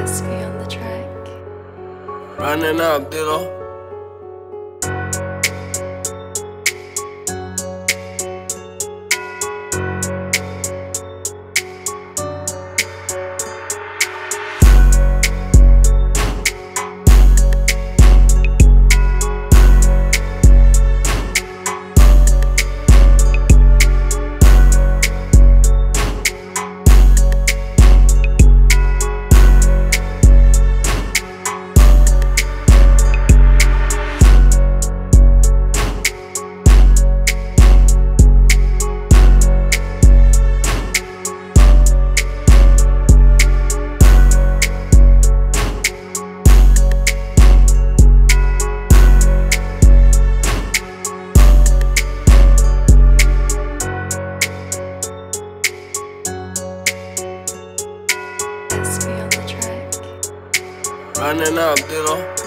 Esky on the track. Running up, Dillo. Running up, Dillo.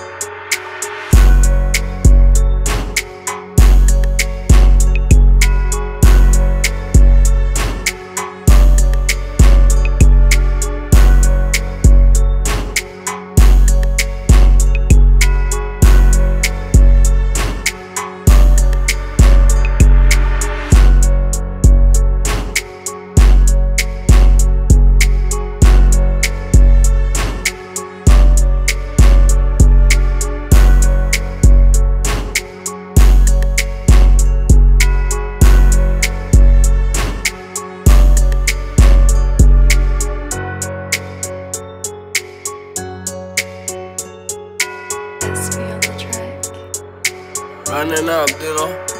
Running up, Dillo.